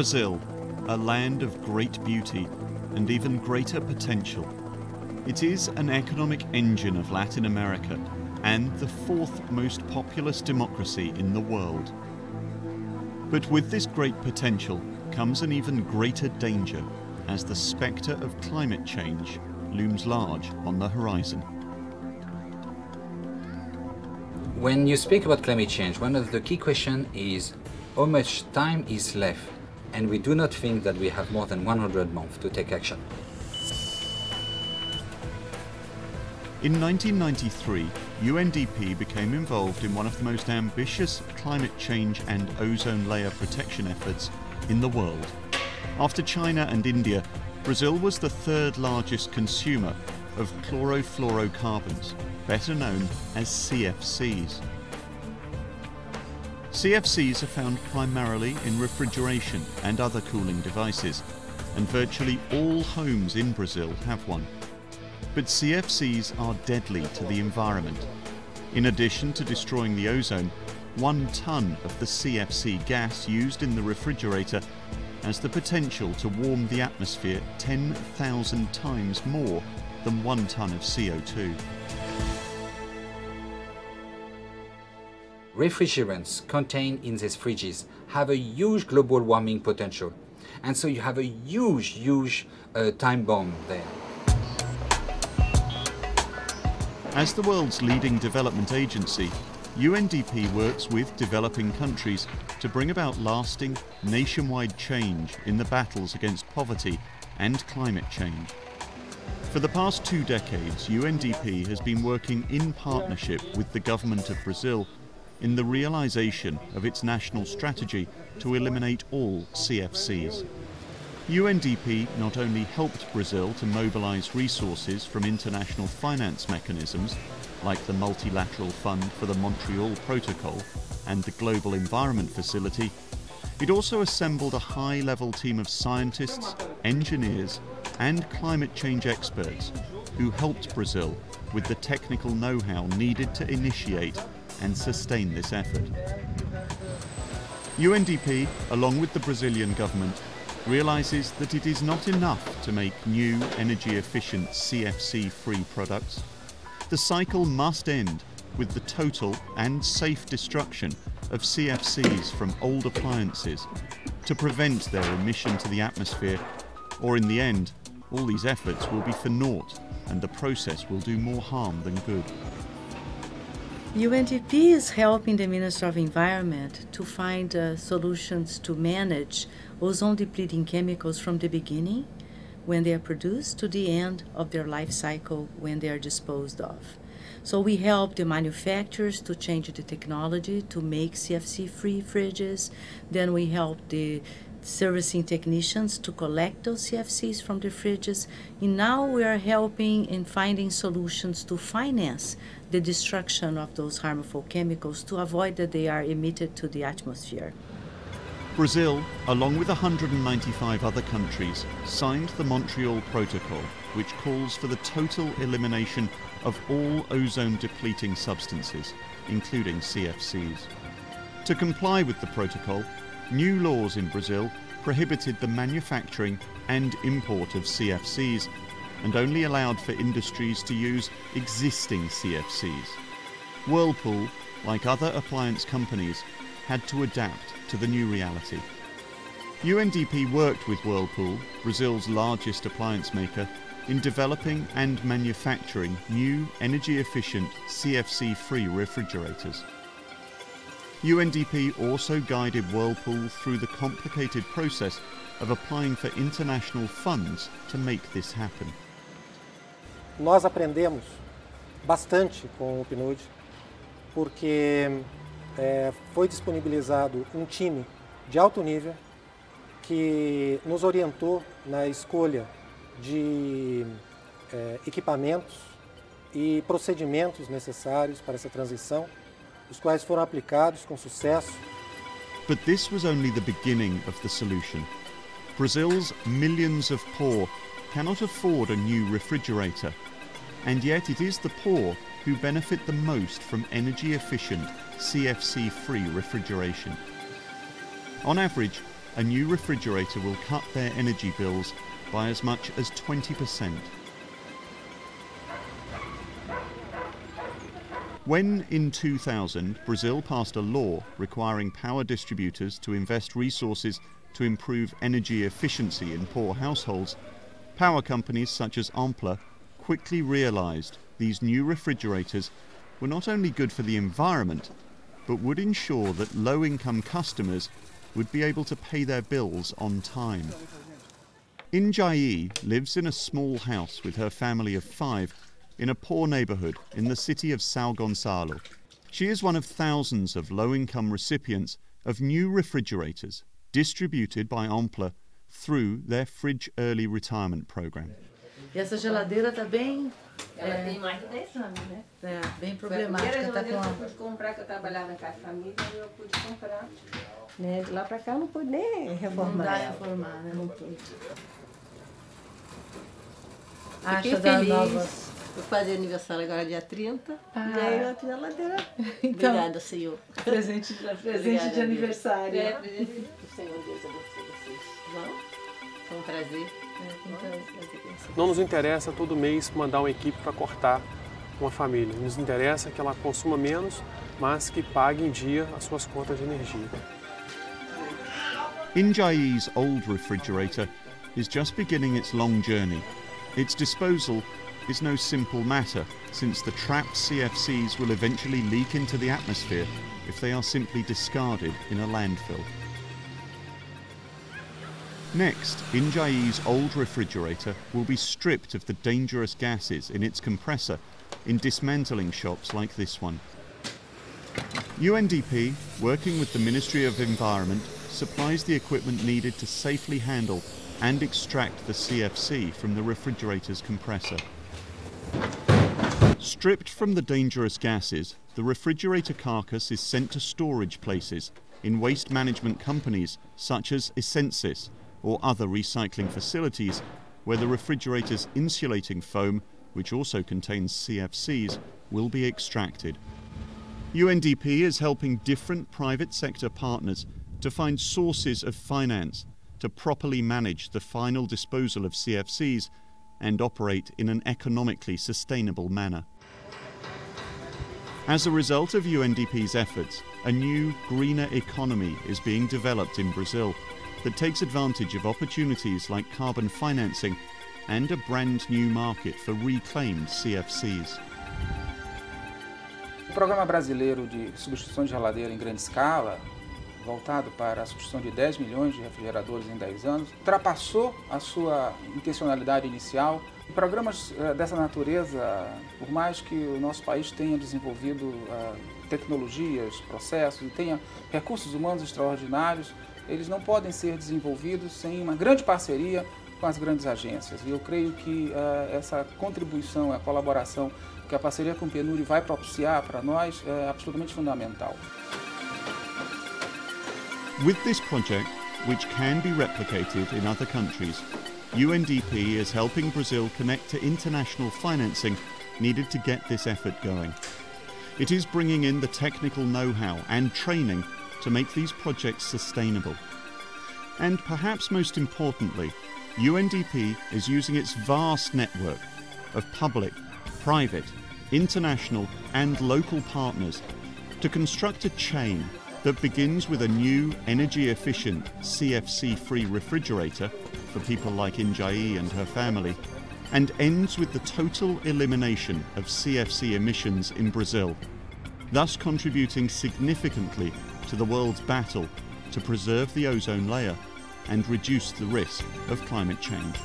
Brazil, a land of great beauty and even greater potential. It is an economic engine of Latin America and the fourth most populous democracy in the world. But with this great potential comes an even greater danger as the spectre of climate change looms large on the horizon. When you speak about climate change, one of the key questions is how much time is left and we do not think that we have more than 100 months to take action. In 1993, UNDP became involved in one of the most ambitious climate change and ozone layer protection efforts in the world. After China and India, Brazil was the third largest consumer of chlorofluorocarbons, better known as CFCs. CFCs are found primarily in refrigeration and other cooling devices, and virtually all homes in Brazil have one. But CFCs are deadly to the environment. In addition to destroying the ozone, one tonne of the CFC gas used in the refrigerator has the potential to warm the atmosphere 10,000 times more than one tonne of CO2. Refrigerants contained in these fridges have a huge global warming potential. And so you have a huge, huge uh, time bomb there. As the world's leading development agency, UNDP works with developing countries to bring about lasting, nationwide change in the battles against poverty and climate change. For the past two decades, UNDP has been working in partnership with the government of Brazil in the realization of its national strategy to eliminate all CFCs. UNDP not only helped Brazil to mobilize resources from international finance mechanisms like the Multilateral Fund for the Montreal Protocol and the Global Environment Facility, it also assembled a high level team of scientists, engineers, and climate change experts who helped Brazil with the technical know how needed to initiate and sustain this effort. UNDP, along with the Brazilian government, realizes that it is not enough to make new energy efficient CFC free products. The cycle must end with the total and safe destruction of CFCs from old appliances to prevent their emission to the atmosphere, or in the end, all these efforts will be for naught and the process will do more harm than good. UNDP is helping the Minister of Environment to find uh, solutions to manage ozone depleting chemicals from the beginning, when they are produced, to the end of their life cycle when they are disposed of. So we help the manufacturers to change the technology to make CFC free fridges. Then we help the servicing technicians to collect those CFCs from the fridges. And now we are helping in finding solutions to finance the destruction of those harmful chemicals to avoid that they are emitted to the atmosphere. Brazil, along with 195 other countries, signed the Montreal Protocol, which calls for the total elimination of all ozone depleting substances, including CFCs. To comply with the protocol, new laws in Brazil prohibited the manufacturing and import of CFCs and only allowed for industries to use existing CFCs. Whirlpool, like other appliance companies, had to adapt to the new reality. UNDP worked with Whirlpool, Brazil's largest appliance maker, in developing and manufacturing new energy efficient CFC free refrigerators. UNDP also guided Whirlpool through the complicated process of applying for international funds to make this happen. Nós aprendemos bastante com o PNUD, porque é, foi disponibilizado um time de alto nível que nos orientou na escolha de é, equipamentos e procedimentos necessários para essa transição os quais foram aplicados com sucesso. But this was only the beginning of the solution. Brazil's millions of poor cannot afford a new refrigerator, and yet it is the poor who benefit the most from energy efficient, CFC free refrigeration. On average, a new refrigerator will cut their energy bills by as much as 20%. When in 2000 Brazil passed a law requiring power distributors to invest resources to improve energy efficiency in poor households, power companies such as Ampla quickly realized these new refrigerators were not only good for the environment, but would ensure that low income customers would be able to pay their bills on time. Injai lives in a small house with her family of five in a poor neighborhood in the city of Sao Gonçalo. She is one of thousands of low income recipients of new refrigerators distributed by Ampla through their Fridge Early Retirement Program. E essa geladeira está bem. Ela é, tem mais de 10 anos, né? é, bem Foi a primeira problemática. Tá geladeira que eu pude comprar, que eu trabalhava em casa de família, e eu pude comprar. Né? De lá pra cá eu não pude nem não reformar. dá ela. reformar, né? Não pude. Acha da nova. Vou fazer aniversário agora dia 30. Ah. E aí eu geladeira. Então- Obrigada, Senhor. Presente, de- presente Obrigada, de aniversário. É, presente que o Senhor Deus abençoe Foi um prazer. Vamos com vocês. Não nos interessa todo mês mandar uma equipe para cortar uma família. Nos interessa que ela consuma menos, mas que pague em dia as suas contas de energia. Injai's old refrigerator is just beginning its long journey. Its disposal is no simple matter, since the trapped CFCs will eventually leak into the atmosphere if they are simply discarded in a landfill. Next, Injai's old refrigerator will be stripped of the dangerous gases in its compressor in dismantling shops like this one. UNDP, working with the Ministry of Environment, supplies the equipment needed to safely handle and extract the CFC from the refrigerator's compressor. Stripped from the dangerous gases, the refrigerator carcass is sent to storage places in waste management companies such as Essencis or other recycling facilities where the refrigerator's insulating foam, which also contains CFCs, will be extracted. UNDP is helping different private sector partners to find sources of finance to properly manage the final disposal of CFCs and operate in an economically sustainable manner. As a result of UNDP's efforts, a new, greener economy is being developed in Brazil that takes advantage of opportunities like carbon financing and a brand new market for reclaimed CFCs. O Programa Brasileiro de Substituição de Geladeira em Grande Escala, voltado para a substituição de 10 milhões de refrigeradores em 10 anos, ultrapassou a sua intencionalidade inicial. Programas eh, dessa natureza, por mais que o nosso país tenha desenvolvido ah, tecnologias, processos e tenha recursos humanos extraordinários, eles não podem ser desenvolvidos sem uma grande parceria com as grandes agências. E eu creio que ah, essa contribuição, a colaboração que a parceria com o Penuri vai propiciar para nós é absolutamente fundamental. With this project, which can be replicated in other countries, UNDP is helping Brazil connect to international financing needed to get this effort going. It is bringing in the technical know how and training to make these projects sustainable. And perhaps most importantly, UNDP is using its vast network of public, private, international, and local partners to construct a chain that begins with a new energy efficient CFC free refrigerator for people like Injai and her family, and ends with the total elimination of CFC emissions in Brazil, thus contributing significantly to the world's battle to preserve the ozone layer and reduce the risk of climate change.